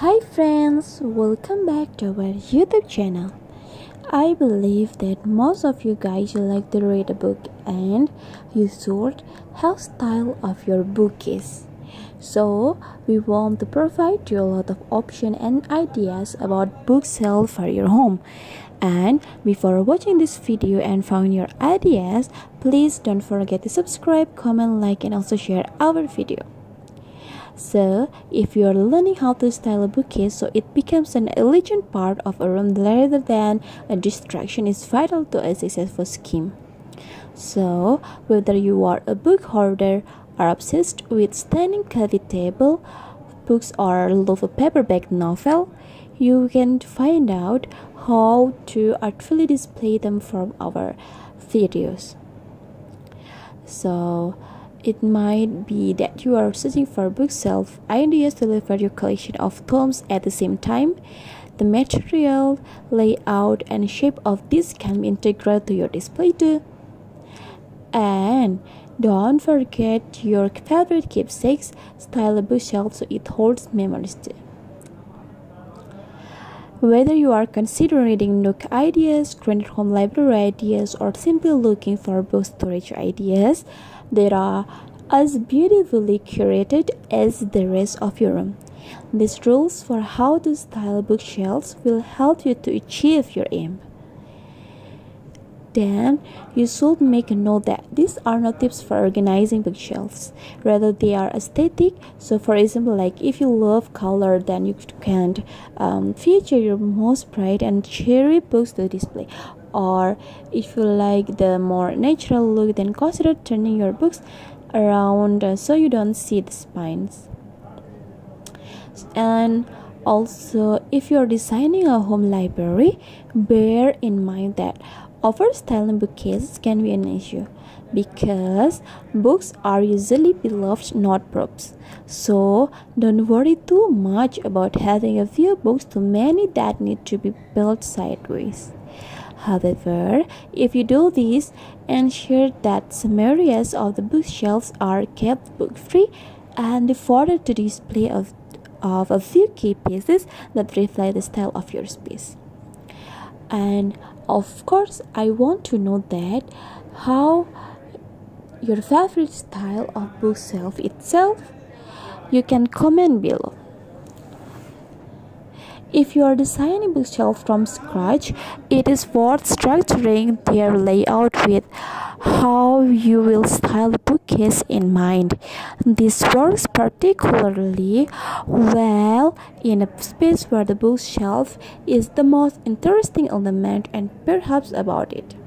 Hi friends, welcome back to our YouTube channel. I believe that most of you guys like to read a book and you sort how style of your book is. So we want to provide you a lot of options and ideas about book sale for your home. And before watching this video and found your ideas, please don't forget to subscribe, comment, like and also share our video. So, if you are learning how to style a bookcase so it becomes an elegant part of a room rather than a distraction is vital to a successful scheme. So, whether you are a book hoarder, are obsessed with standing coffee table books or love a paperback novel, you can find out how to artfully display them from our videos. So, it might be that you are searching for bookshelf ideas to deliver your collection of tomes at the same time. The material, layout, and shape of this can be integral to your display too. And don't forget your favorite keepsakes, style bookshelf so it holds memories too. Whether you are considering Nook ideas, Granite Home Library ideas, or simply looking for book storage ideas, they are as beautifully curated as the rest of your room. These rules for how to style bookshelves will help you to achieve your aim then you should make a note that these are not tips for organizing bookshelves. Rather they are aesthetic. So for example like if you love color then you can um, feature your most bright and cheery books to display. Or if you like the more natural look then consider turning your books around uh, so you don't see the spines. And also if you're designing a home library bear in mind that Overstyling bookcases can be an issue because books are usually beloved not props. So don't worry too much about having a few books too many that need to be built sideways. However, if you do this, ensure that some areas of the bookshelves are kept book free and devoted to display of, of a few key pieces that reflect the style of your space and of course i want to know that how your favorite style of bookshelf itself you can comment below if you are designing a bookshelf from scratch it is worth structuring their layout with how you will style the bookcase in mind. This works particularly well in a space where the bookshelf is the most interesting element and perhaps about it.